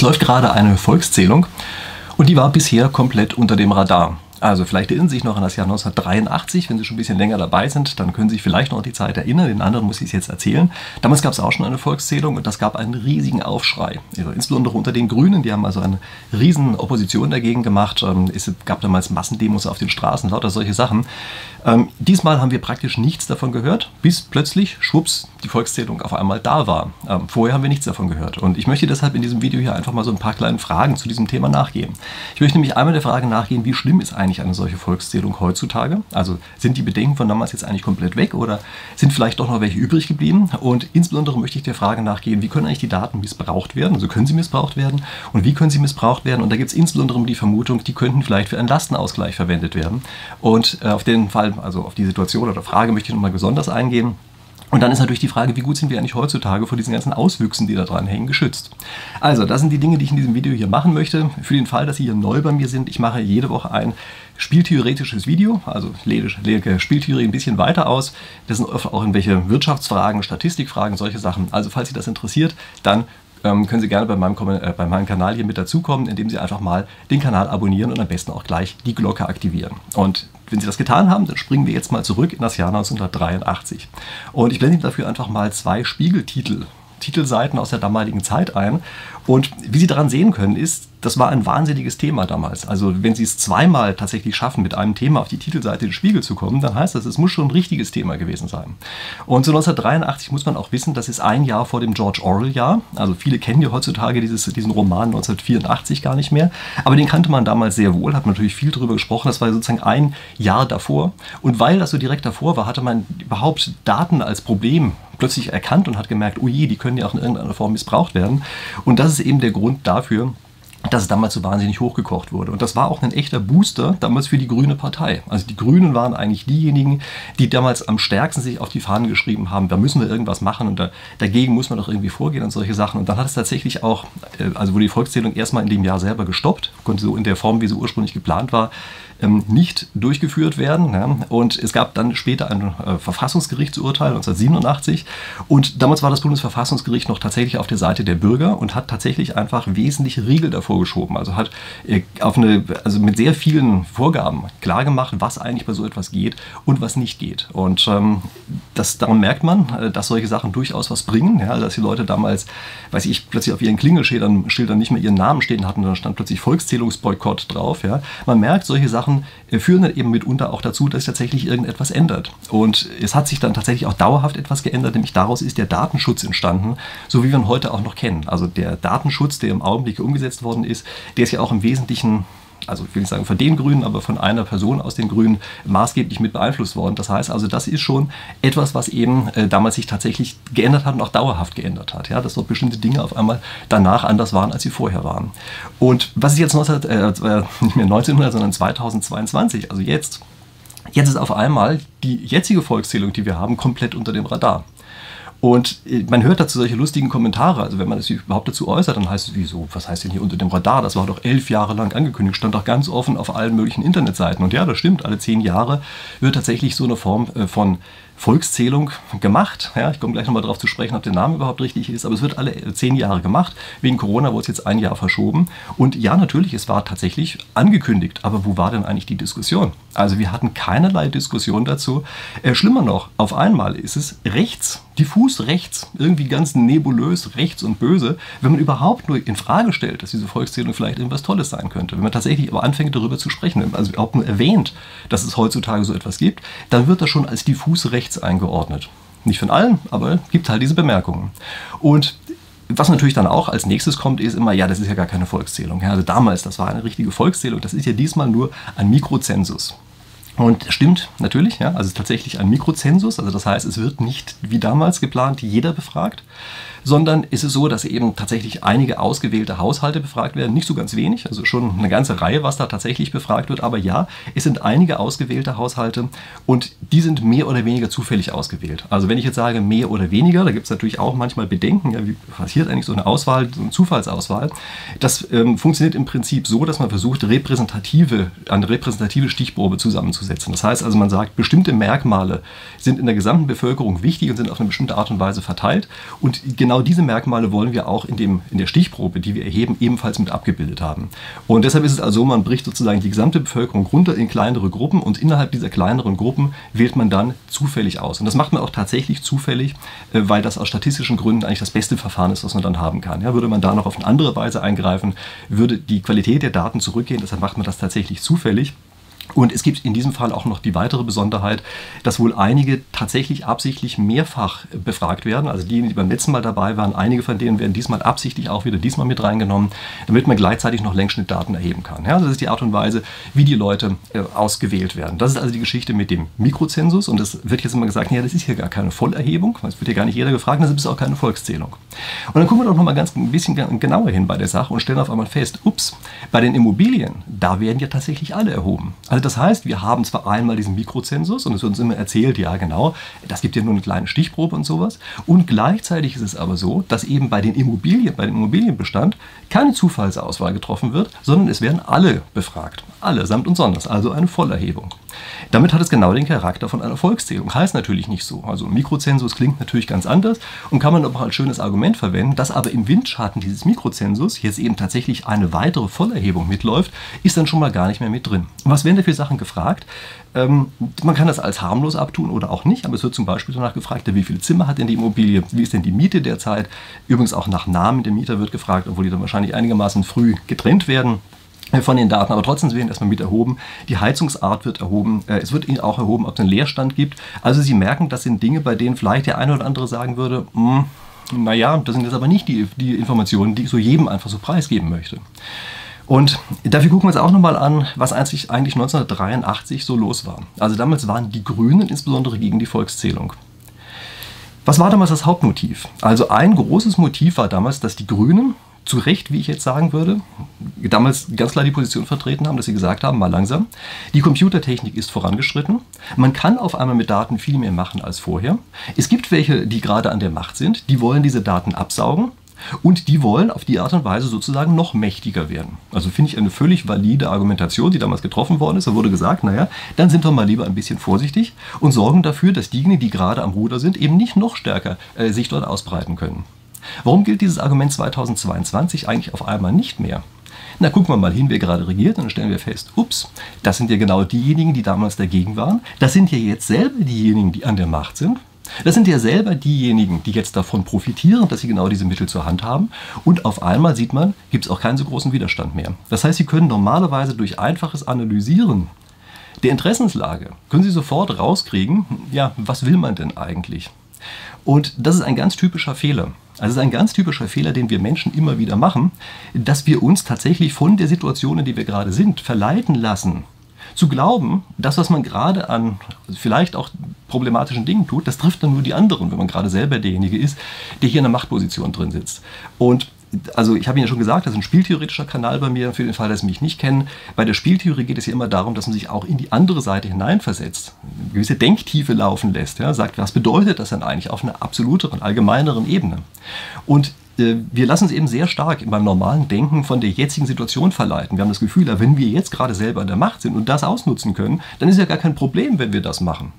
Es läuft gerade eine Volkszählung und die war bisher komplett unter dem Radar. Also vielleicht erinnern Sie sich noch an das Jahr 1983, wenn Sie schon ein bisschen länger dabei sind, dann können Sie sich vielleicht noch an die Zeit erinnern, den anderen muss ich es jetzt erzählen. Damals gab es auch schon eine Volkszählung und das gab einen riesigen Aufschrei. Also insbesondere unter den Grünen, die haben also eine riesen Opposition dagegen gemacht. Ähm, es gab damals Massendemos auf den Straßen, lauter solche Sachen. Ähm, diesmal haben wir praktisch nichts davon gehört, bis plötzlich, schwupps, die Volkszählung auf einmal da war. Ähm, vorher haben wir nichts davon gehört. Und ich möchte deshalb in diesem Video hier einfach mal so ein paar kleinen Fragen zu diesem Thema nachgehen. Ich möchte nämlich einmal der Frage nachgehen, wie schlimm ist eigentlich eine solche Volkszählung heutzutage? Also sind die Bedenken von damals jetzt eigentlich komplett weg oder sind vielleicht doch noch welche übrig geblieben? Und insbesondere möchte ich der Frage nachgehen, wie können eigentlich die Daten missbraucht werden? Also können sie missbraucht werden? Und wie können sie missbraucht werden? Und da gibt es insbesondere die Vermutung, die könnten vielleicht für einen Lastenausgleich verwendet werden. Und äh, auf den Fall, also auf die Situation oder Frage möchte ich nochmal besonders eingehen. Und dann ist natürlich die Frage, wie gut sind wir eigentlich heutzutage vor diesen ganzen Auswüchsen, die da dran hängen, geschützt. Also, das sind die Dinge, die ich in diesem Video hier machen möchte. Für den Fall, dass Sie hier neu bei mir sind, ich mache jede Woche ein spieltheoretisches Video, also lege Spieltheorie ein bisschen weiter aus. Das sind oft auch irgendwelche Wirtschaftsfragen, Statistikfragen, solche Sachen. Also, falls Sie das interessiert, dann ähm, können Sie gerne bei meinem, äh, bei meinem Kanal hier mit dazukommen, indem Sie einfach mal den Kanal abonnieren und am besten auch gleich die Glocke aktivieren. Und wenn Sie das getan haben, dann springen wir jetzt mal zurück in das Jahr 1983. Und ich blende Ihnen dafür einfach mal zwei Spiegeltitel Titelseiten aus der damaligen Zeit ein. Und wie Sie daran sehen können, ist, das war ein wahnsinniges Thema damals. Also wenn Sie es zweimal tatsächlich schaffen, mit einem Thema auf die Titelseite des Spiegel zu kommen, dann heißt das, es muss schon ein richtiges Thema gewesen sein. Und so 1983 muss man auch wissen, das ist ein Jahr vor dem George Orwell-Jahr. Also viele kennen ja heutzutage dieses, diesen Roman 1984 gar nicht mehr. Aber den kannte man damals sehr wohl, hat natürlich viel darüber gesprochen. Das war sozusagen ein Jahr davor. Und weil das so direkt davor war, hatte man überhaupt Daten als Problem plötzlich erkannt und hat gemerkt, oh je, die können ja auch in irgendeiner Form missbraucht werden. Und das ist eben der Grund dafür, dass es damals so wahnsinnig hochgekocht wurde. Und das war auch ein echter Booster damals für die Grüne Partei. Also die Grünen waren eigentlich diejenigen, die damals am stärksten sich auf die Fahnen geschrieben haben, da müssen wir irgendwas machen und da, dagegen muss man doch irgendwie vorgehen und solche Sachen. Und dann hat es tatsächlich auch, äh, also wurde die Volkszählung erstmal in dem Jahr selber gestoppt, konnte so in der Form, wie sie ursprünglich geplant war, ähm, nicht durchgeführt werden. Ja. Und es gab dann später ein äh, Verfassungsgerichtsurteil 1987 und damals war das Bundesverfassungsgericht noch tatsächlich auf der Seite der Bürger und hat tatsächlich einfach wesentliche Riegel davor geschoben. Also hat äh, auf eine, also mit sehr vielen Vorgaben klargemacht, was eigentlich bei so etwas geht und was nicht geht. Und ähm, das, daran merkt man, äh, dass solche Sachen durchaus was bringen. Ja, dass die Leute damals, weiß ich, plötzlich auf ihren Klingelschildern Schildern nicht mehr ihren Namen stehen hatten, da stand plötzlich Volkszählungsboykott drauf. Ja. Man merkt, solche Sachen Sachen äh, führen dann eben mitunter auch dazu, dass sich tatsächlich irgendetwas ändert. Und es hat sich dann tatsächlich auch dauerhaft etwas geändert, nämlich daraus ist der Datenschutz entstanden, so wie wir ihn heute auch noch kennen. Also der Datenschutz, der im Augenblick umgesetzt worden ist, der ist ja auch im Wesentlichen also ich will nicht sagen von den Grünen, aber von einer Person aus den Grünen maßgeblich mit beeinflusst worden. Das heißt also, das ist schon etwas, was eben äh, damals sich tatsächlich geändert hat und auch dauerhaft geändert hat. Ja, dass dort bestimmte Dinge auf einmal danach anders waren, als sie vorher waren. Und was ist jetzt 19, äh, äh, nicht mehr 1900, sondern 2022, also jetzt, jetzt ist auf einmal die jetzige Volkszählung, die wir haben, komplett unter dem Radar. Und äh, man hört dazu solche lustigen Kommentare. Also wenn man es überhaupt dazu äußert, dann heißt es, wieso, was heißt denn hier unter dem Radar? Das war doch elf Jahre lang angekündigt, stand doch ganz offen auf allen möglichen Internetseiten. Und ja, das stimmt, alle zehn Jahre wird tatsächlich so eine Form äh, von Volkszählung gemacht. Ja, ich komme gleich nochmal darauf zu sprechen, ob der Name überhaupt richtig ist, aber es wird alle zehn Jahre gemacht. Wegen Corona wurde es jetzt ein Jahr verschoben. Und ja, natürlich, es war tatsächlich angekündigt, aber wo war denn eigentlich die Diskussion? Also wir hatten keinerlei Diskussion dazu. Äh, schlimmer noch, auf einmal ist es rechts, diffus rechts, irgendwie ganz nebulös rechts und böse, wenn man überhaupt nur in Frage stellt, dass diese Volkszählung vielleicht irgendwas Tolles sein könnte. Wenn man tatsächlich aber anfängt darüber zu sprechen, also überhaupt nur erwähnt, dass es heutzutage so etwas gibt, dann wird das schon als diffus rechts eingeordnet. Nicht von allen, aber gibt halt diese Bemerkungen. Und was natürlich dann auch als nächstes kommt, ist immer, ja, das ist ja gar keine Volkszählung. also damals, das war eine richtige Volkszählung, das ist ja diesmal nur ein Mikrozensus. Und stimmt natürlich, ja, also tatsächlich ein Mikrozensus, also das heißt, es wird nicht wie damals geplant jeder befragt, sondern ist es so, dass eben tatsächlich einige ausgewählte Haushalte befragt werden, nicht so ganz wenig, also schon eine ganze Reihe, was da tatsächlich befragt wird, aber ja, es sind einige ausgewählte Haushalte und die sind mehr oder weniger zufällig ausgewählt. Also wenn ich jetzt sage mehr oder weniger, da gibt es natürlich auch manchmal Bedenken, ja, wie passiert eigentlich so eine Auswahl, so eine Zufallsauswahl. Das ähm, funktioniert im Prinzip so, dass man versucht, repräsentative, eine repräsentative Stichprobe zusammenzusetzen. Das heißt also, man sagt, bestimmte Merkmale sind in der gesamten Bevölkerung wichtig und sind auf eine bestimmte Art und Weise verteilt. Und genau diese Merkmale wollen wir auch in, dem, in der Stichprobe, die wir erheben, ebenfalls mit abgebildet haben. Und deshalb ist es also, man bricht sozusagen die gesamte Bevölkerung runter in kleinere Gruppen und innerhalb dieser kleineren Gruppen wählt man dann zufällig aus. Und das macht man auch tatsächlich zufällig, äh, weil das aus statistischen Gründen eigentlich das beste Verfahren ist, was man dann haben kann. Ja, würde man da noch auf eine andere Weise eingreifen, würde die Qualität der Daten zurückgehen. Deshalb macht man das tatsächlich zufällig. Und es gibt in diesem Fall auch noch die weitere Besonderheit, dass wohl einige tatsächlich absichtlich mehrfach befragt werden. Also diejenigen, die beim letzten Mal dabei waren, einige von denen werden diesmal absichtlich auch wieder diesmal mit reingenommen, damit man gleichzeitig noch Längsschnittdaten erheben kann. Ja, das ist die Art und Weise, wie die Leute äh, ausgewählt werden. Das ist also die Geschichte mit dem Mikrozensus. Und es wird jetzt immer gesagt, ja, das ist hier gar keine Vollerhebung. Es wird hier gar nicht jeder gefragt, das ist auch keine Volkszählung. Und dann gucken wir doch noch mal ganz ein bisschen genauer hin bei der Sache und stellen auf einmal fest, ups, bei den Immobilien, da werden ja tatsächlich alle erhoben. Also also das heißt, wir haben zwar einmal diesen Mikrozensus und es wird uns immer erzählt, ja genau, das gibt ja nur eine kleine Stichprobe und sowas. Und gleichzeitig ist es aber so, dass eben bei den Immobilien, bei dem Immobilienbestand keine Zufallsauswahl getroffen wird, sondern es werden alle befragt. Alle, samt und sonders, also eine Vollerhebung. Damit hat es genau den Charakter von einer Volkszählung. Heißt natürlich nicht so. Also Mikrozensus klingt natürlich ganz anders und kann man aber als schönes Argument verwenden, dass aber im Windschatten dieses Mikrozensus jetzt eben tatsächlich eine weitere Vollerhebung mitläuft, ist dann schon mal gar nicht mehr mit drin. was werden dafür Sachen gefragt? Ähm, man kann das als harmlos abtun oder auch nicht, aber es wird zum Beispiel danach gefragt, wie viele Zimmer hat denn die Immobilie, wie ist denn die Miete derzeit? Übrigens auch nach Namen der Mieter wird gefragt, obwohl die dann wahrscheinlich einigermaßen früh getrennt werden von den Daten, aber trotzdem werden erstmal mit erhoben. Die Heizungsart wird erhoben. Äh, es wird auch erhoben, ob es einen Leerstand gibt. Also Sie merken, das sind Dinge, bei denen vielleicht der eine oder andere sagen würde, hm, naja, das sind jetzt aber nicht die, die Informationen, die ich so jedem einfach so preisgeben möchte. Und dafür gucken wir uns auch nochmal an, was eigentlich 1983 so los war. Also damals waren die Grünen insbesondere gegen die Volkszählung. Was war damals das Hauptmotiv? Also ein großes Motiv war damals, dass die Grünen zu Recht, wie ich jetzt sagen würde, damals ganz klar die Position vertreten haben, dass sie gesagt haben, mal langsam, die Computertechnik ist vorangeschritten, man kann auf einmal mit Daten viel mehr machen als vorher. Es gibt welche, die gerade an der Macht sind, die wollen diese Daten absaugen und die wollen auf die Art und Weise sozusagen noch mächtiger werden. Also finde ich eine völlig valide Argumentation, die damals getroffen worden ist. Da wurde gesagt, naja, dann sind wir mal lieber ein bisschen vorsichtig und sorgen dafür, dass diejenigen, die gerade am Ruder sind, eben nicht noch stärker äh, sich dort ausbreiten können. Warum gilt dieses Argument 2022 eigentlich auf einmal nicht mehr? Na, gucken wir mal hin, wer gerade regiert, und dann stellen wir fest, ups, das sind ja genau diejenigen, die damals dagegen waren. Das sind ja jetzt selber diejenigen, die an der Macht sind. Das sind ja selber diejenigen, die jetzt davon profitieren, dass sie genau diese Mittel zur Hand haben. Und auf einmal sieht man, gibt es auch keinen so großen Widerstand mehr. Das heißt, Sie können normalerweise durch einfaches Analysieren der Interessenslage, können Sie sofort rauskriegen, ja, was will man denn eigentlich? Und das ist ein ganz typischer Fehler. Also es ist ein ganz typischer Fehler, den wir Menschen immer wieder machen, dass wir uns tatsächlich von der Situation, in der wir gerade sind, verleiten lassen, zu glauben, das, was man gerade an vielleicht auch problematischen Dingen tut, das trifft dann nur die anderen, wenn man gerade selber derjenige ist, der hier in einer Machtposition drin sitzt. Und also ich habe Ihnen ja schon gesagt, das ist ein spieltheoretischer Kanal bei mir, für den Fall, dass Sie mich nicht kennen. Bei der Spieltheorie geht es ja immer darum, dass man sich auch in die andere Seite hineinversetzt, eine gewisse Denktiefe laufen lässt, ja, sagt, was bedeutet das denn eigentlich auf einer absoluteren, allgemeineren Ebene? Und äh, wir lassen uns eben sehr stark beim normalen Denken von der jetzigen Situation verleiten. Wir haben das Gefühl, wenn wir jetzt gerade selber an der Macht sind und das ausnutzen können, dann ist ja gar kein Problem, wenn wir das machen.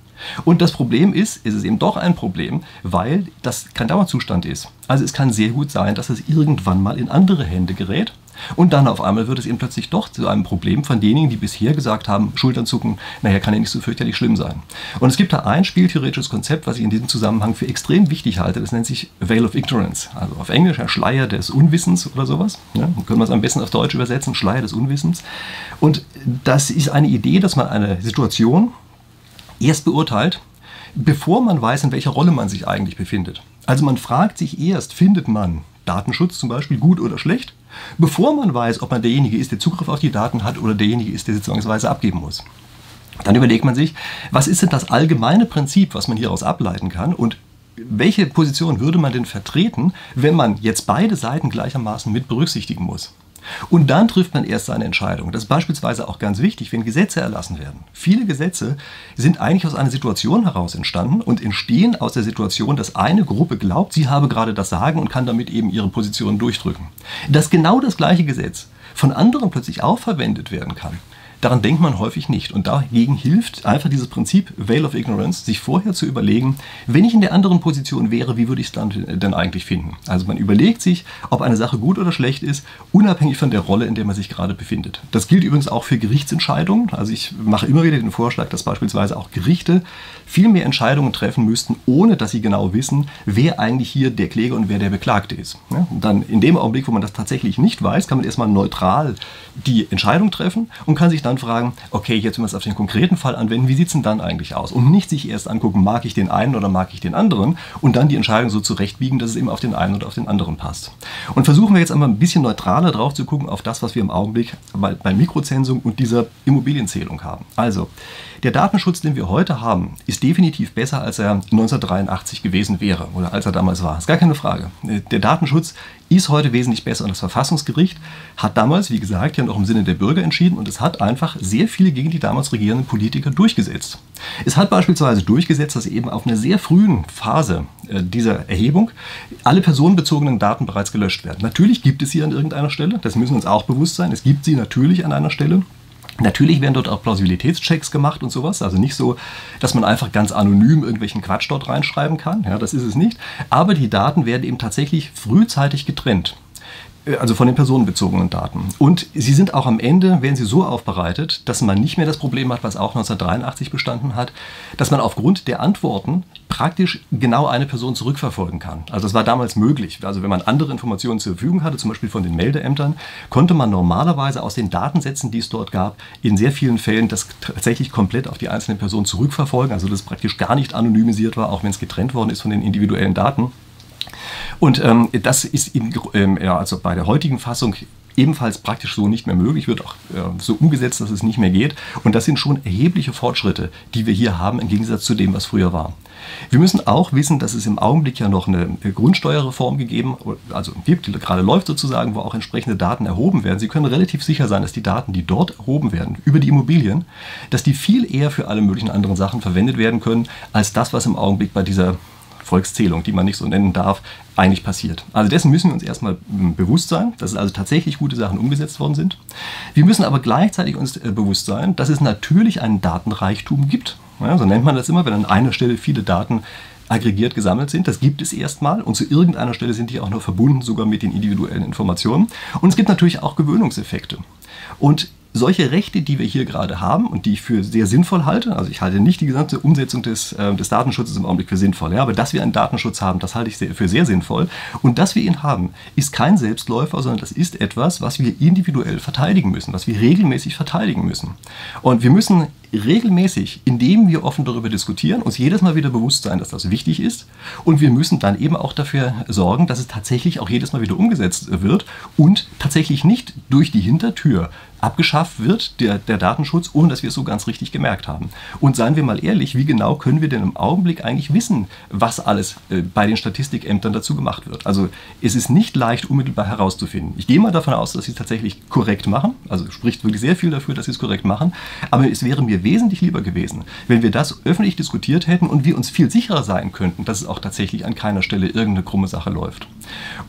Und das Problem ist, ist es eben doch ein Problem, weil das kein Dauerzustand ist. Also es kann sehr gut sein, dass es irgendwann mal in andere Hände gerät. Und dann auf einmal wird es eben plötzlich doch zu einem Problem von denjenigen, die bisher gesagt haben, Schultern zucken, naja, kann ja nicht so fürchterlich schlimm sein. Und es gibt da ein spieltheoretisches Konzept, was ich in diesem Zusammenhang für extrem wichtig halte, das nennt sich Veil of Ignorance, also auf Englisch ein Schleier des Unwissens oder sowas. Ja, können wir es am besten auf Deutsch übersetzen, Schleier des Unwissens. Und das ist eine Idee, dass man eine Situation erst beurteilt, bevor man weiß, in welcher Rolle man sich eigentlich befindet. Also man fragt sich erst, findet man Datenschutz zum Beispiel gut oder schlecht, bevor man weiß, ob man derjenige ist, der Zugriff auf die Daten hat oder derjenige ist, der sie zwangsweise abgeben muss. Dann überlegt man sich, was ist denn das allgemeine Prinzip, was man hieraus ableiten kann und welche Position würde man denn vertreten, wenn man jetzt beide Seiten gleichermaßen mit berücksichtigen muss? Und dann trifft man erst seine Entscheidung. Das ist beispielsweise auch ganz wichtig, wenn Gesetze erlassen werden. Viele Gesetze sind eigentlich aus einer Situation heraus entstanden und entstehen aus der Situation, dass eine Gruppe glaubt, sie habe gerade das Sagen und kann damit eben ihre Position durchdrücken. Dass genau das gleiche Gesetz von anderen plötzlich auch verwendet werden kann, daran denkt man häufig nicht. Und dagegen hilft einfach dieses Prinzip Veil of Ignorance, sich vorher zu überlegen, wenn ich in der anderen Position wäre, wie würde ich es dann denn eigentlich finden? Also man überlegt sich, ob eine Sache gut oder schlecht ist, unabhängig von der Rolle, in der man sich gerade befindet. Das gilt übrigens auch für Gerichtsentscheidungen. Also ich mache immer wieder den Vorschlag, dass beispielsweise auch Gerichte viel mehr Entscheidungen treffen müssten, ohne dass sie genau wissen, wer eigentlich hier der Kläger und wer der Beklagte ist. Und dann in dem Augenblick, wo man das tatsächlich nicht weiß, kann man erstmal neutral die Entscheidung treffen und kann sich dann fragen, okay, jetzt wenn wir es auf den konkreten Fall anwenden, wie sieht es denn dann eigentlich aus? Und nicht sich erst angucken, mag ich den einen oder mag ich den anderen und dann die Entscheidung so zurechtbiegen, dass es eben auf den einen oder auf den anderen passt. Und versuchen wir jetzt einmal ein bisschen neutraler drauf zu gucken auf das, was wir im Augenblick bei, bei Mikrozensung und dieser Immobilienzählung haben. Also, der Datenschutz, den wir heute haben, ist definitiv besser, als er 1983 gewesen wäre oder als er damals war. Das ist gar keine Frage. Der Datenschutz ist heute wesentlich besser und das Verfassungsgericht hat damals, wie gesagt, ja noch im Sinne der Bürger entschieden und es hat einfach sehr viele gegen die damals regierenden Politiker durchgesetzt. Es hat beispielsweise durchgesetzt, dass eben auf einer sehr frühen Phase äh, dieser Erhebung alle personenbezogenen Daten bereits gelöscht werden. Natürlich gibt es sie an irgendeiner Stelle, das müssen wir uns auch bewusst sein. Es gibt sie natürlich an einer Stelle. Natürlich werden dort auch Plausibilitätschecks gemacht und sowas. Also nicht so, dass man einfach ganz anonym irgendwelchen Quatsch dort reinschreiben kann. Ja, das ist es nicht. Aber die Daten werden eben tatsächlich frühzeitig getrennt. Äh, also von den personenbezogenen Daten. Und sie sind auch am Ende, werden sie so aufbereitet, dass man nicht mehr das Problem hat, was auch 1983 bestanden hat, dass man aufgrund der Antworten praktisch genau eine Person zurückverfolgen kann. Also das war damals möglich. Also wenn man andere Informationen zur Verfügung hatte, zum Beispiel von den Meldeämtern, konnte man normalerweise aus den Datensätzen, die es dort gab, in sehr vielen Fällen das tatsächlich komplett auf die einzelne Person zurückverfolgen. Also das praktisch gar nicht anonymisiert war, auch wenn es getrennt worden ist von den individuellen Daten. Und ähm, das ist in, ähm, ja, also bei der heutigen Fassung ebenfalls praktisch so nicht mehr möglich, wird auch äh, so umgesetzt, dass es nicht mehr geht. Und das sind schon erhebliche Fortschritte, die wir hier haben, im Gegensatz zu dem, was früher war. Wir müssen auch wissen, dass es im Augenblick ja noch eine Grundsteuerreform gegeben, also gibt, die gerade läuft sozusagen, wo auch entsprechende Daten erhoben werden. Sie können relativ sicher sein, dass die Daten, die dort erhoben werden, über die Immobilien, dass die viel eher für alle möglichen anderen Sachen verwendet werden können, als das, was im Augenblick bei dieser Volkszählung, die man nicht so nennen darf, eigentlich passiert. Also dessen müssen wir uns erstmal hm, bewusst sein, dass also tatsächlich gute Sachen umgesetzt worden sind. Wir müssen aber gleichzeitig uns äh, bewusst sein, dass es natürlich einen Datenreichtum gibt. Ja, so nennt man das immer, wenn an einer Stelle viele Daten aggregiert gesammelt sind. Das gibt es erstmal und zu irgendeiner Stelle sind die auch noch verbunden, sogar mit den individuellen Informationen. Und es gibt natürlich auch Gewöhnungseffekte. Und solche Rechte, die wir hier gerade haben und die ich für sehr sinnvoll halte, also ich halte nicht die gesamte Umsetzung des, äh, des Datenschutzes im Augenblick für sinnvoll, ja, aber dass wir einen Datenschutz haben, das halte ich sehr, für sehr sinnvoll. Und dass wir ihn haben, ist kein Selbstläufer, sondern das ist etwas, was wir individuell verteidigen müssen, was wir regelmäßig verteidigen müssen. Und wir müssen regelmäßig, indem wir offen darüber diskutieren, uns jedes Mal wieder bewusst sein, dass das wichtig ist. Und wir müssen dann eben auch dafür sorgen, dass es tatsächlich auch jedes Mal wieder umgesetzt wird und tatsächlich nicht durch die Hintertür abgeschafft wird, der, der Datenschutz, ohne dass wir es so ganz richtig gemerkt haben. Und seien wir mal ehrlich, wie genau können wir denn im Augenblick eigentlich wissen, was alles äh, bei den Statistikämtern dazu gemacht wird? Also es ist nicht leicht unmittelbar herauszufinden. Ich gehe mal davon aus, dass sie es tatsächlich korrekt machen, also spricht wirklich sehr viel dafür, dass sie es korrekt machen, aber es wäre mir wesentlich lieber gewesen, wenn wir das öffentlich diskutiert hätten und wir uns viel sicherer sein könnten, dass es auch tatsächlich an keiner Stelle irgendeine krumme Sache läuft.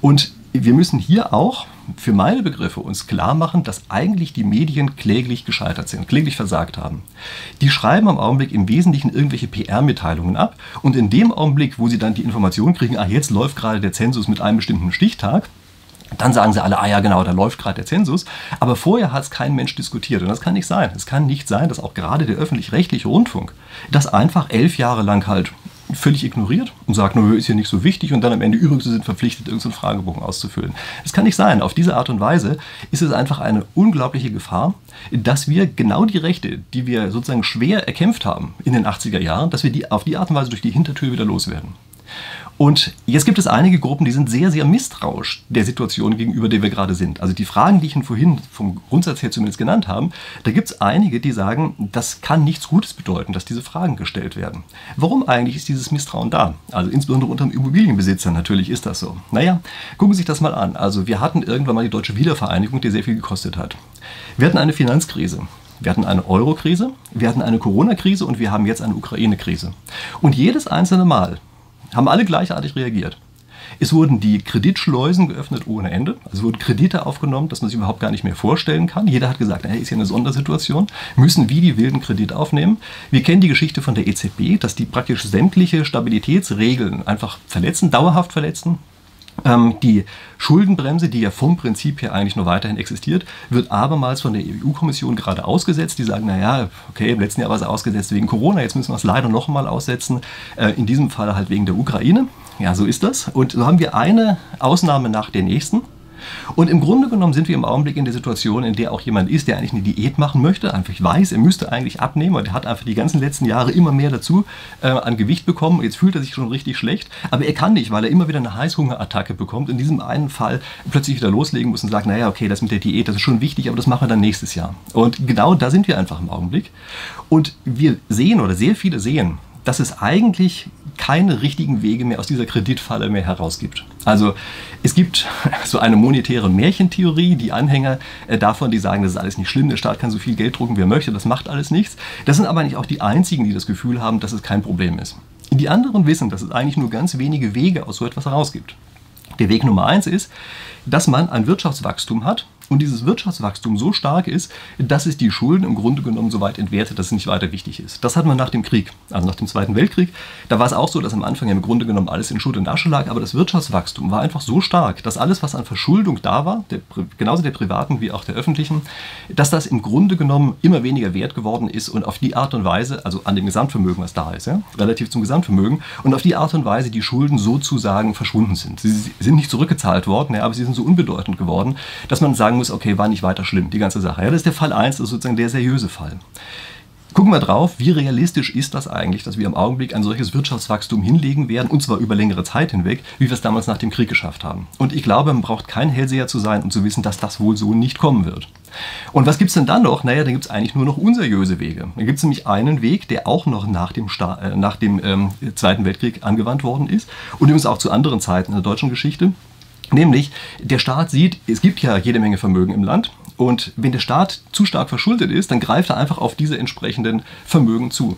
Und wir müssen hier auch für meine Begriffe uns klar machen, dass eigentlich die Medien kläglich gescheitert sind, kläglich versagt haben. Die schreiben am Augenblick im Wesentlichen irgendwelche PR-Mitteilungen ab und in dem Augenblick, wo sie dann die Information kriegen, ah, jetzt läuft gerade der Zensus mit einem bestimmten Stichtag, dann sagen sie alle, ah ja genau, da läuft gerade der Zensus. Aber vorher hat es kein Mensch diskutiert. Und das kann nicht sein. Es kann nicht sein, dass auch gerade der öffentlich-rechtliche Rundfunk das einfach elf Jahre lang halt völlig ignoriert und sagt, nur ist ja nicht so wichtig und dann am Ende übrigens sind verpflichtet, irgendeinen Fragebogen auszufüllen. Das kann nicht sein. Auf diese Art und Weise ist es einfach eine unglaubliche Gefahr, dass wir genau die Rechte, die wir sozusagen schwer erkämpft haben in den 80er Jahren, dass wir die auf die Art und Weise durch die Hintertür wieder loswerden. Und jetzt gibt es einige Gruppen, die sind sehr, sehr misstrauisch der Situation gegenüber, der wir gerade sind. Also die Fragen, die ich Ihnen vorhin vom Grundsatz her zumindest genannt habe, da gibt es einige, die sagen, das kann nichts Gutes bedeuten, dass diese Fragen gestellt werden. Warum eigentlich ist dieses Misstrauen da? Also insbesondere unter dem Immobilienbesitzer natürlich ist das so. Naja, gucken Sie sich das mal an. Also wir hatten irgendwann mal die deutsche Wiedervereinigung, die sehr viel gekostet hat. Wir hatten eine Finanzkrise. Wir hatten eine Euro-Krise, wir hatten eine Corona-Krise und wir haben jetzt eine Ukraine-Krise. Und jedes einzelne Mal haben alle gleichartig reagiert. Es wurden die Kreditschleusen geöffnet ohne Ende. Also wurden Kredite aufgenommen, dass man sich überhaupt gar nicht mehr vorstellen kann. Jeder hat gesagt, hey, ist ja eine Sondersituation, müssen wie die wilden Kredit aufnehmen. Wir kennen die Geschichte von der EZB, dass die praktisch sämtliche Stabilitätsregeln einfach verletzen, dauerhaft verletzen. Ähm, die Schuldenbremse, die ja vom Prinzip her eigentlich nur weiterhin existiert, wird abermals von der EU-Kommission gerade ausgesetzt. Die sagen, naja, okay, im letzten Jahr war sie ausgesetzt wegen Corona, jetzt müssen wir es leider noch einmal aussetzen. Äh, in diesem Fall halt wegen der Ukraine. Ja, so ist das. Und so haben wir eine Ausnahme nach der nächsten. Und im Grunde genommen sind wir im Augenblick in der Situation, in der auch jemand ist, der eigentlich eine Diät machen möchte, einfach weiß, er müsste eigentlich abnehmen und er hat einfach die ganzen letzten Jahre immer mehr dazu äh, an Gewicht bekommen. Jetzt fühlt er sich schon richtig schlecht, aber er kann nicht, weil er immer wieder eine Heißhungerattacke bekommt. In diesem einen Fall plötzlich wieder loslegen muss und sagt, naja, okay, das mit der Diät, das ist schon wichtig, aber das machen wir dann nächstes Jahr. Und genau da sind wir einfach im Augenblick. Und wir sehen oder sehr viele sehen, dass es eigentlich keine richtigen Wege mehr aus dieser Kreditfalle mehr herausgibt. Also es gibt so eine monetäre Märchentheorie, die Anhänger äh, davon, die sagen, das ist alles nicht schlimm, der Staat kann so viel Geld drucken, wie er möchte, das macht alles nichts. Das sind aber nicht auch die einzigen, die das Gefühl haben, dass es kein Problem ist. Die anderen wissen, dass es eigentlich nur ganz wenige Wege aus so etwas herausgibt. Der Weg Nummer eins ist, dass man ein Wirtschaftswachstum hat, und dieses Wirtschaftswachstum so stark ist, dass es die Schulden im Grunde genommen so weit entwertet, dass es nicht weiter wichtig ist. Das hat man nach dem Krieg, also nach dem Zweiten Weltkrieg. Da war es auch so, dass am Anfang im Grunde genommen alles in Schutt und Asche lag, aber das Wirtschaftswachstum war einfach so stark, dass alles, was an Verschuldung da war, der, genauso der privaten wie auch der öffentlichen, dass das im Grunde genommen immer weniger wert geworden ist und auf die Art und Weise, also an dem Gesamtvermögen, was da ist, ja, relativ zum Gesamtvermögen, und auf die Art und Weise die Schulden sozusagen verschwunden sind. Sie sind nicht zurückgezahlt worden, ja, aber sie sind so unbedeutend geworden, dass man sagen muss, okay, war nicht weiter schlimm, die ganze Sache. Ja, das ist der Fall 1, das ist sozusagen der seriöse Fall. Gucken wir drauf, wie realistisch ist das eigentlich, dass wir im Augenblick ein solches Wirtschaftswachstum hinlegen werden, und zwar über längere Zeit hinweg, wie wir es damals nach dem Krieg geschafft haben. Und ich glaube, man braucht kein Hellseher zu sein, um zu wissen, dass das wohl so nicht kommen wird. Und was gibt es denn dann noch? Naja, dann gibt es eigentlich nur noch unseriöse Wege. Dann gibt es nämlich einen Weg, der auch noch nach dem, Sta äh, nach dem ähm, Zweiten Weltkrieg angewandt worden ist und übrigens auch zu anderen Zeiten in der deutschen Geschichte. Nämlich, der Staat sieht, es gibt ja jede Menge Vermögen im Land und wenn der Staat zu stark verschuldet ist, dann greift er einfach auf diese entsprechenden Vermögen zu.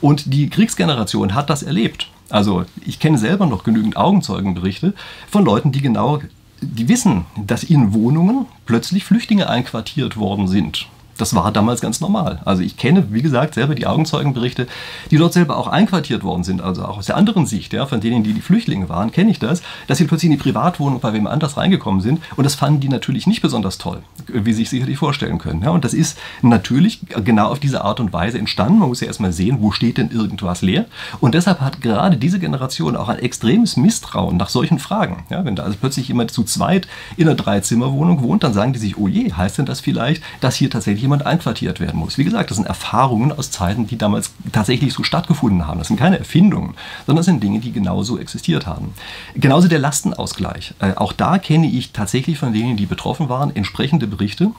Und die Kriegsgeneration hat das erlebt. Also ich kenne selber noch genügend Augenzeugenberichte von Leuten, die genau, die wissen, dass in Wohnungen plötzlich Flüchtlinge einquartiert worden sind das war damals ganz normal. Also ich kenne, wie gesagt, selber die Augenzeugenberichte, die dort selber auch einquartiert worden sind, also auch aus der anderen Sicht, ja, von denen, die die Flüchtlinge waren, kenne ich das, dass sie plötzlich in die Privatwohnung bei wem anders reingekommen sind und das fanden die natürlich nicht besonders toll, wie sich sicherlich vorstellen können. Ja. Und das ist natürlich genau auf diese Art und Weise entstanden. Man muss ja erstmal sehen, wo steht denn irgendwas leer und deshalb hat gerade diese Generation auch ein extremes Misstrauen nach solchen Fragen. Ja, wenn da also plötzlich jemand zu zweit in einer Dreizimmerwohnung wohnt, dann sagen die sich, oh je, heißt denn das vielleicht, dass hier tatsächlich jemand einquartiert werden muss. Wie gesagt, das sind Erfahrungen aus Zeiten, die damals tatsächlich so stattgefunden haben. Das sind keine Erfindungen, sondern das sind Dinge, die genauso existiert haben. Genauso der Lastenausgleich. Äh, auch da kenne ich tatsächlich von denen, die betroffen waren, entsprechende Berichte.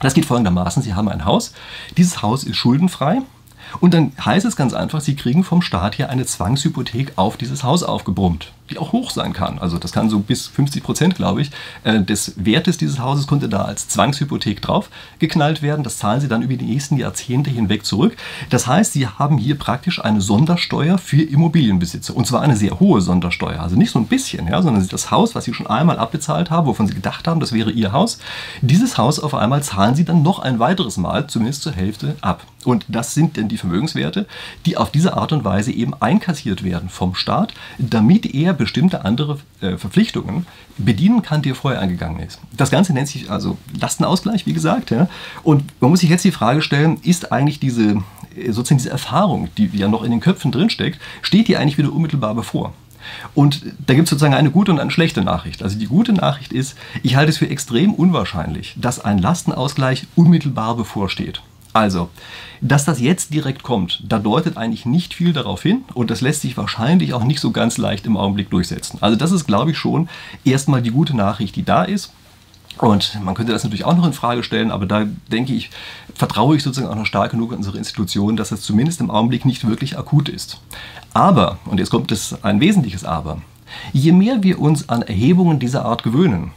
Das geht folgendermaßen, Sie haben ein Haus, dieses Haus ist schuldenfrei, und dann heißt es ganz einfach, Sie kriegen vom Staat hier eine Zwangshypothek auf dieses Haus aufgebrummt die auch hoch sein kann. Also das kann so bis 50 Prozent, glaube ich, äh, des Wertes dieses Hauses konnte da als Zwangshypothek drauf geknallt werden. Das zahlen sie dann über die nächsten Jahrzehnte hinweg zurück. Das heißt, sie haben hier praktisch eine Sondersteuer für Immobilienbesitzer. Und zwar eine sehr hohe Sondersteuer. Also nicht so ein bisschen, ja, sondern das Haus, was sie schon einmal abbezahlt haben, wovon sie gedacht haben, das wäre ihr Haus, dieses Haus auf einmal zahlen sie dann noch ein weiteres Mal, zumindest zur Hälfte, ab. Und das sind dann die Vermögenswerte, die auf diese Art und Weise eben einkassiert werden vom Staat, damit er bestimmte andere äh, Verpflichtungen bedienen kann, die er vorher eingegangen ist. Das Ganze nennt sich also Lastenausgleich, wie gesagt. Ja? Und man muss sich jetzt die Frage stellen, ist eigentlich diese, äh, sozusagen diese Erfahrung, die ja noch in den Köpfen drinsteckt, steht die eigentlich wieder unmittelbar bevor? Und da gibt es sozusagen eine gute und eine schlechte Nachricht. Also die gute Nachricht ist, ich halte es für extrem unwahrscheinlich, dass ein Lastenausgleich unmittelbar bevorsteht. Also, dass das jetzt direkt kommt, da deutet eigentlich nicht viel darauf hin und das lässt sich wahrscheinlich auch nicht so ganz leicht im Augenblick durchsetzen. Also das ist, glaube ich, schon erstmal die gute Nachricht, die da ist. Und man könnte das natürlich auch noch in Frage stellen, aber da denke ich, vertraue ich sozusagen auch noch stark genug an unsere Institutionen, dass das zumindest im Augenblick nicht wirklich akut ist. Aber, und jetzt kommt es ein wesentliches Aber, je mehr wir uns an Erhebungen dieser Art gewöhnen,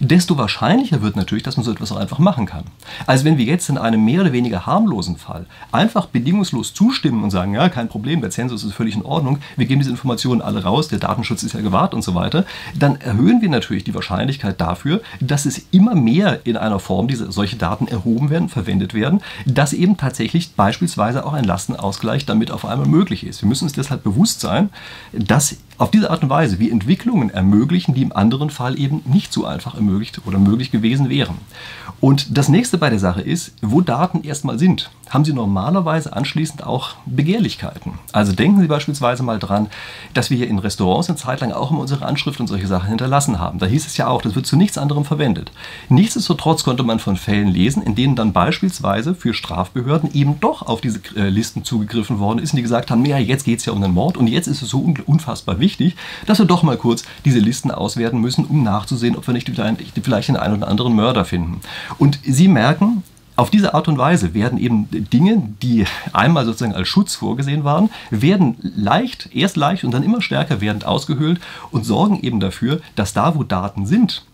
desto wahrscheinlicher wird natürlich, dass man so etwas auch einfach machen kann. Also wenn wir jetzt in einem mehr oder weniger harmlosen Fall einfach bedingungslos zustimmen und sagen, ja, kein Problem, der Zensus ist völlig in Ordnung, wir geben diese Informationen alle raus, der Datenschutz ist ja gewahrt und so weiter, dann erhöhen wir natürlich die Wahrscheinlichkeit dafür, dass es immer mehr in einer Form diese solche Daten erhoben werden, verwendet werden, dass eben tatsächlich beispielsweise auch ein Lastenausgleich damit auf einmal möglich ist. Wir müssen uns deshalb bewusst sein, dass auf diese Art und Weise wir Entwicklungen ermöglichen, die im anderen Fall eben nicht so einfach ermöglicht oder möglich gewesen wären. Und das nächste bei der Sache ist, wo Daten erstmal sind, haben Sie normalerweise anschließend auch Begehrlichkeiten. Also denken Sie beispielsweise mal dran, dass wir hier in Restaurants eine Zeit lang auch immer unsere Anschrift und solche Sachen hinterlassen haben. Da hieß es ja auch, das wird zu nichts anderem verwendet. Nichtsdestotrotz konnte man von Fällen lesen, in denen dann beispielsweise für Strafbehörden eben doch auf diese äh, Listen zugegriffen worden ist und die gesagt haben, ja, jetzt geht es ja um den Mord und jetzt ist es so unfassbar wichtig, dass wir doch mal kurz diese Listen auswerten müssen, um nachzusehen, ob wir nicht vielleicht den einen oder anderen Mörder finden. Und Sie merken, auf diese Art und Weise werden eben Dinge, die einmal sozusagen als Schutz vorgesehen waren, werden leicht, erst leicht und dann immer stärker werdend ausgehöhlt und sorgen eben dafür, dass da, wo Daten sind,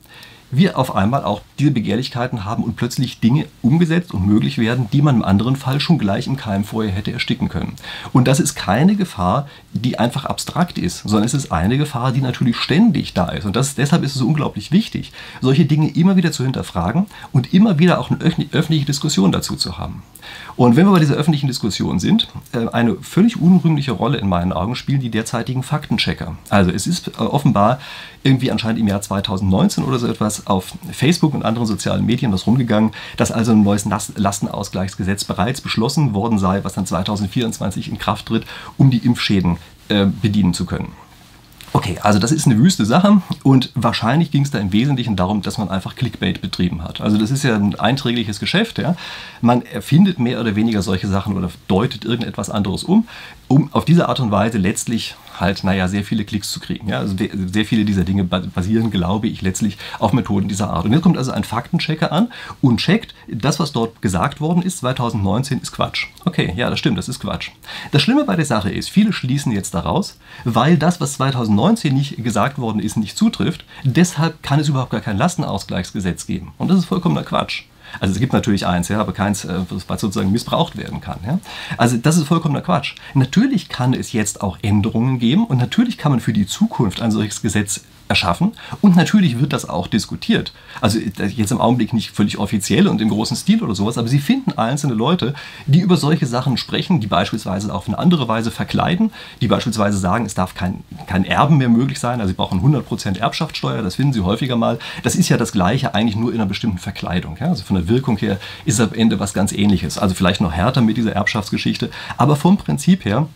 wir auf einmal auch diese Begehrlichkeiten haben und plötzlich Dinge umgesetzt und möglich werden, die man im anderen Fall schon gleich im Keim vorher hätte ersticken können. Und das ist keine Gefahr, die einfach abstrakt ist, sondern es ist eine Gefahr, die natürlich ständig da ist. Und das, deshalb ist es unglaublich wichtig, solche Dinge immer wieder zu hinterfragen und immer wieder auch eine öffentliche Diskussion dazu zu haben. Und wenn wir bei dieser öffentlichen Diskussion sind, äh, eine völlig unrühmliche Rolle in meinen Augen spielen die derzeitigen Faktenchecker. Also es ist äh, offenbar irgendwie anscheinend im Jahr 2019 oder so etwas auf Facebook und anderen sozialen Medien was rumgegangen, dass also ein neues Lastenausgleichsgesetz bereits beschlossen worden sei, was dann 2024 in Kraft tritt, um die Impfschäden äh, bedienen zu können. Okay, also das ist eine wüste Sache und wahrscheinlich ging es da im Wesentlichen darum, dass man einfach Clickbait betrieben hat. Also das ist ja ein einträgliches Geschäft. Ja? Man erfindet mehr oder weniger solche Sachen oder deutet irgendetwas anderes um, um auf diese Art und Weise letztlich halt, naja, sehr viele Klicks zu kriegen. Ja? Also sehr viele dieser Dinge basieren, glaube ich, letztlich auf Methoden dieser Art. Und jetzt kommt also ein Faktenchecker an und checkt, das, was dort gesagt worden ist, 2019 ist Quatsch. Okay, ja, das stimmt, das ist Quatsch. Das Schlimme bei der Sache ist, viele schließen jetzt daraus, weil das, was 2019 nicht gesagt worden ist, nicht zutrifft, deshalb kann es überhaupt gar kein Lastenausgleichsgesetz geben. Und das ist vollkommener Quatsch. Also es gibt natürlich eins, ja, aber keins, äh, was sozusagen missbraucht werden kann. Ja. Also das ist vollkommener Quatsch. Natürlich kann es jetzt auch Änderungen geben und natürlich kann man für die Zukunft ein solches Gesetz erschaffen und natürlich wird das auch diskutiert. Also jetzt im Augenblick nicht völlig offiziell und im großen Stil oder sowas, aber sie finden einzelne Leute, die über solche Sachen sprechen, die beispielsweise auf eine andere Weise verkleiden, die beispielsweise sagen, es darf kein, kein Erben mehr möglich sein, also sie brauchen 100% Erbschaftssteuer, das finden sie häufiger mal. Das ist ja das Gleiche, eigentlich nur in einer bestimmten Verkleidung. Ja? Also von der Wirkung her ist am Ende was ganz ähnliches. Also vielleicht noch härter mit dieser Erbschaftsgeschichte, aber vom Prinzip her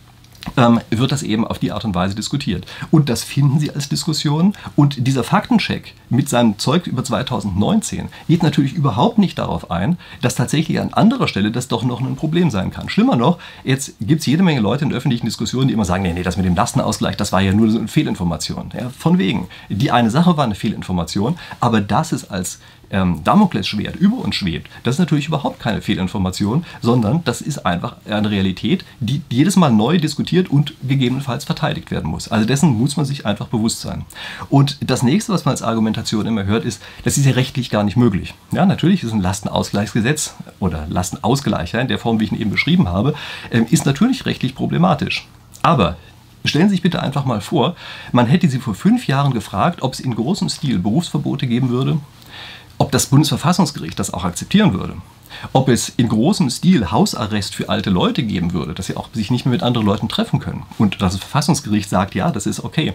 ähm, wird das eben auf die Art und Weise diskutiert. Und das finden Sie als Diskussion. Und dieser Faktencheck mit seinem Zeug über 2019 geht natürlich überhaupt nicht darauf ein, dass tatsächlich an anderer Stelle das doch noch ein Problem sein kann. Schlimmer noch, jetzt gibt es jede Menge Leute in öffentlichen Diskussionen, die immer sagen, nee, nee, das mit dem Lastenausgleich, das war ja nur so eine Fehlinformation. Ja, von wegen. Die eine Sache war eine Fehlinformation, aber das ist als ähm, Damoklesschwert über uns schwebt, das ist natürlich überhaupt keine Fehlinformation, sondern das ist einfach eine Realität, die jedes Mal neu diskutiert und gegebenenfalls verteidigt werden muss. Also dessen muss man sich einfach bewusst sein. Und das nächste, was man als Argumentation immer hört, ist, das ist ja rechtlich gar nicht möglich. Ja, natürlich ist ein Lastenausgleichsgesetz oder Lastenausgleich in der Form, wie ich ihn eben beschrieben habe, ähm, ist natürlich rechtlich problematisch. Aber Stellen Sie sich bitte einfach mal vor, man hätte Sie vor fünf Jahren gefragt, ob es in großem Stil Berufsverbote geben würde, ob das Bundesverfassungsgericht das auch akzeptieren würde. Ob es in großem Stil Hausarrest für alte Leute geben würde, dass sie auch sich nicht mehr mit anderen Leuten treffen können. Und das Verfassungsgericht sagt, ja, das ist okay.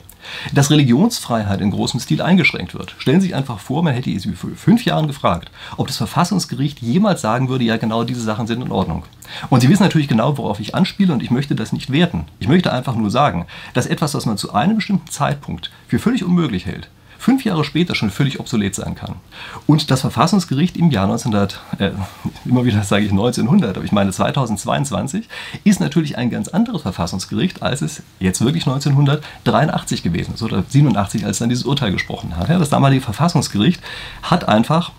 Dass Religionsfreiheit in großem Stil eingeschränkt wird. Stellen Sie sich einfach vor, man hätte sie vor fünf Jahren gefragt, ob das Verfassungsgericht jemals sagen würde, ja, genau diese Sachen sind in Ordnung. Und Sie wissen natürlich genau, worauf ich anspiele und ich möchte das nicht werten. Ich möchte einfach nur sagen, dass etwas, was man zu einem bestimmten Zeitpunkt für völlig unmöglich hält, fünf Jahre später schon völlig obsolet sein kann. Und das Verfassungsgericht im Jahr 1900, äh, immer wieder sage ich 1900, aber ich meine 2022, ist natürlich ein ganz anderes Verfassungsgericht, als es jetzt wirklich 1983 gewesen ist oder 87, als dann dieses Urteil gesprochen hat. Ja, das damalige Verfassungsgericht hat einfach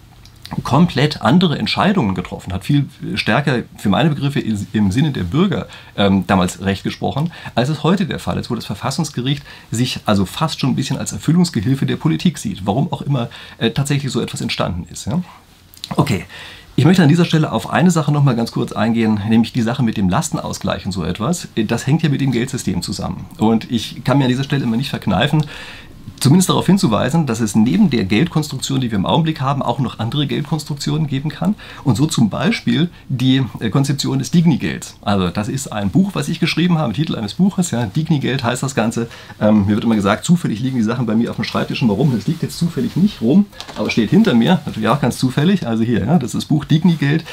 komplett andere Entscheidungen getroffen hat, viel stärker für meine Begriffe im Sinne der Bürger ähm, damals Recht gesprochen, als es heute der Fall ist, wo das Verfassungsgericht sich also fast schon ein bisschen als Erfüllungsgehilfe der Politik sieht, warum auch immer äh, tatsächlich so etwas entstanden ist. Ja? Okay, ich möchte an dieser Stelle auf eine Sache noch mal ganz kurz eingehen, nämlich die Sache mit dem Lastenausgleich und so etwas. Das hängt ja mit dem Geldsystem zusammen. Und ich kann mir an dieser Stelle immer nicht verkneifen, zumindest darauf hinzuweisen, dass es neben der Geldkonstruktion, die wir im Augenblick haben, auch noch andere Geldkonstruktionen geben kann. Und so zum Beispiel die äh, Konzeption des Digni-Gelds. Also das ist ein Buch, was ich geschrieben habe, Titel eines Buches. Ja, Digni-Geld heißt das Ganze. Ähm, mir wird immer gesagt, zufällig liegen die Sachen bei mir auf dem Schreibtisch und warum. Das liegt jetzt zufällig nicht rum, aber steht hinter mir. Natürlich auch ganz zufällig. Also hier, ja, das ist das Buch Digni-Geld.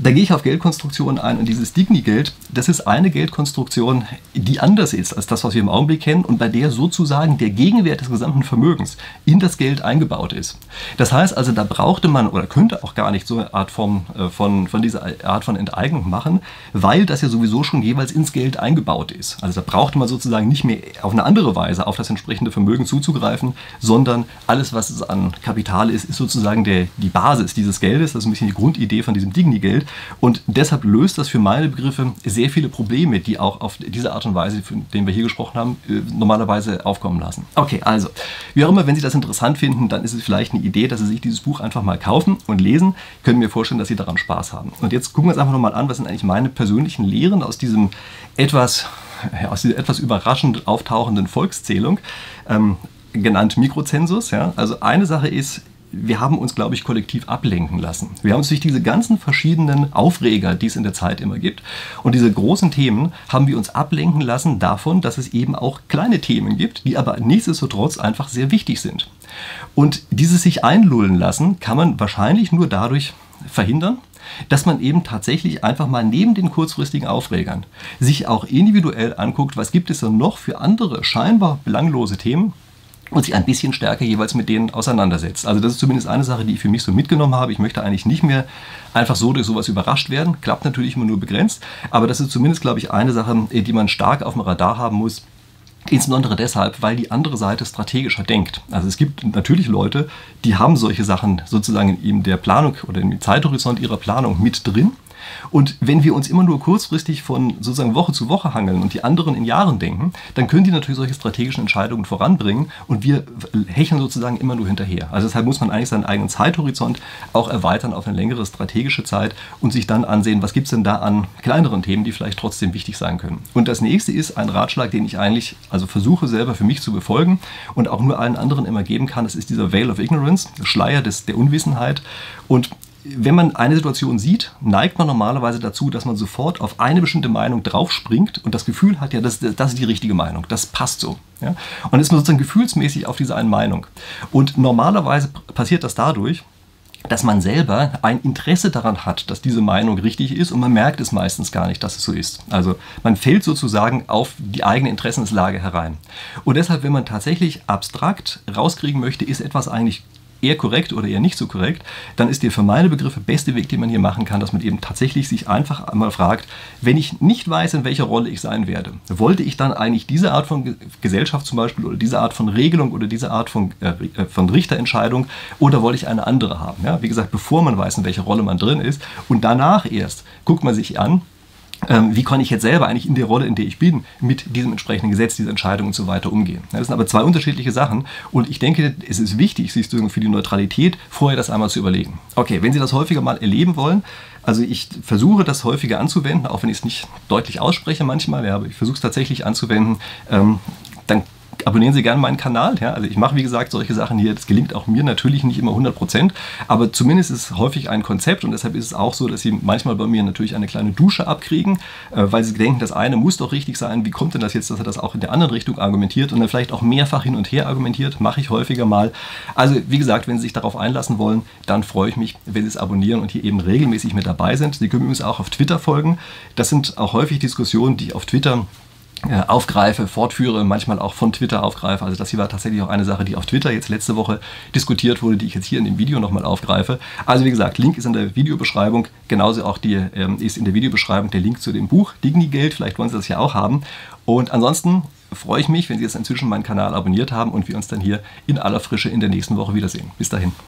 Da gehe ich auf Geldkonstruktionen ein und dieses Digni-Geld, das ist eine Geldkonstruktion, die anders ist als das, was wir im Augenblick kennen und bei der sozusagen der Gegenwert des gesamten Vermögens in das Geld eingebaut ist. Das heißt also, da brauchte man oder könnte auch gar nicht so eine Art von, äh, von, von dieser Art von Enteignung machen, weil das ja sowieso schon jeweils ins Geld eingebaut ist. Also da brauchte man sozusagen nicht mehr auf eine andere Weise auf das entsprechende Vermögen zuzugreifen, sondern alles, was es an Kapital ist, ist sozusagen der, die Basis dieses Geldes. Das ist ein bisschen die Grundidee von diesem Digni-Geld. Und deshalb löst das für meine Begriffe sehr viele Probleme, die auch auf diese Art und Weise, von denen wir hier gesprochen haben, äh, normalerweise aufkommen lassen. Okay, also, wie auch immer, wenn Sie das interessant finden, dann ist es vielleicht eine Idee, dass Sie sich dieses Buch einfach mal kaufen und lesen. Können mir vorstellen, dass Sie daran Spaß haben. Und jetzt gucken wir uns einfach nochmal an, was sind eigentlich meine persönlichen Lehren aus diesem etwas, aus dieser etwas überraschend auftauchenden Volkszählung. Ähm, genannt Mikrozensus. Ja? Also eine Sache ist, wir haben uns, glaube ich, kollektiv ablenken lassen. Wir haben uns durch diese ganzen verschiedenen Aufreger, die es in der Zeit immer gibt, und diese großen Themen, haben wir uns ablenken lassen davon, dass es eben auch kleine Themen gibt, die aber nichtsdestotrotz einfach sehr wichtig sind. Und dieses sich einlullen lassen kann man wahrscheinlich nur dadurch verhindern, dass man eben tatsächlich einfach mal neben den kurzfristigen Aufregern sich auch individuell anguckt, was gibt es denn noch für andere scheinbar belanglose Themen, und sich ein bisschen stärker jeweils mit denen auseinandersetzt. Also das ist zumindest eine Sache, die ich für mich so mitgenommen habe. Ich möchte eigentlich nicht mehr einfach so durch sowas überrascht werden. Klappt natürlich immer nur begrenzt, aber das ist zumindest, glaube ich, eine Sache, die man stark auf dem Radar haben muss. Insbesondere deshalb, weil die andere Seite strategischer denkt. Also es gibt natürlich Leute, die haben solche Sachen sozusagen in der Planung oder im Zeithorizont ihrer Planung mit drin und wenn wir uns immer nur kurzfristig von sozusagen Woche zu Woche hangeln und die anderen in Jahren denken, dann können die natürlich solche strategischen Entscheidungen voranbringen und wir hecheln sozusagen immer nur hinterher. Also deshalb muss man eigentlich seinen eigenen Zeithorizont auch erweitern auf eine längere strategische Zeit und sich dann ansehen, was gibt es denn da an kleineren Themen, die vielleicht trotzdem wichtig sein können. Und das nächste ist ein Ratschlag, den ich eigentlich also versuche selber für mich zu befolgen und auch nur allen anderen immer geben kann. Das ist dieser Veil of Ignorance, Schleier des, der Unwissenheit. Und wenn man eine Situation sieht, neigt man normalerweise dazu, dass man sofort auf eine bestimmte Meinung draufspringt und das Gefühl hat, ja, das, das ist die richtige Meinung, das passt so. Ja? Und dann ist man sozusagen gefühlsmäßig auf diese eine Meinung. Und normalerweise passiert das dadurch, dass man selber ein Interesse daran hat, dass diese Meinung richtig ist und man merkt es meistens gar nicht, dass es so ist. Also man fällt sozusagen auf die eigene Interessenslage herein. Und deshalb, wenn man tatsächlich abstrakt rauskriegen möchte, ist etwas eigentlich eher korrekt oder eher nicht so korrekt, dann ist der für meine Begriffe beste Weg, den man hier machen kann, dass man eben tatsächlich sich einfach einmal fragt, wenn ich nicht weiß, in welcher Rolle ich sein werde, wollte ich dann eigentlich diese Art von Gesellschaft zum Beispiel oder diese Art von Regelung oder diese Art von, äh, äh, von Richterentscheidung oder wollte ich eine andere haben? Ja? Wie gesagt, bevor man weiß, in welcher Rolle man drin ist und danach erst guckt man sich an, ähm, wie kann ich jetzt selber eigentlich in der Rolle, in der ich bin, mit diesem entsprechenden Gesetz, dieser Entscheidung und so weiter umgehen. Das sind aber zwei unterschiedliche Sachen und ich denke, es ist wichtig, sich für die Neutralität vorher das einmal zu überlegen. Okay, wenn Sie das häufiger mal erleben wollen, also ich versuche das häufiger anzuwenden, auch wenn ich es nicht deutlich ausspreche manchmal, ja, aber ich versuche es tatsächlich anzuwenden, ähm, dann abonnieren Sie gerne meinen Kanal. Ja? Also ich mache, wie gesagt, solche Sachen hier. Das gelingt auch mir natürlich nicht immer 100 Prozent, aber zumindest ist es häufig ein Konzept und deshalb ist es auch so, dass Sie manchmal bei mir natürlich eine kleine Dusche abkriegen, äh, weil Sie denken, das eine muss doch richtig sein. Wie kommt denn das jetzt, dass er das auch in der anderen Richtung argumentiert und dann vielleicht auch mehrfach hin und her argumentiert? Mache ich häufiger mal. Also wie gesagt, wenn Sie sich darauf einlassen wollen, dann freue ich mich, wenn Sie es abonnieren und hier eben regelmäßig mit dabei sind. Sie können übrigens auch auf Twitter folgen. Das sind auch häufig Diskussionen, die ich auf Twitter äh, aufgreife, fortführe, manchmal auch von Twitter aufgreife. Also das hier war tatsächlich auch eine Sache, die auf Twitter jetzt letzte Woche diskutiert wurde, die ich jetzt hier in dem Video nochmal aufgreife. Also wie gesagt, Link ist in der Videobeschreibung, genauso auch die ähm, ist in der Videobeschreibung der Link zu dem Buch Digni-Geld, vielleicht wollen Sie das ja auch haben. Und ansonsten freue ich mich, wenn Sie jetzt inzwischen meinen Kanal abonniert haben und wir uns dann hier in aller Frische in der nächsten Woche wiedersehen. Bis dahin.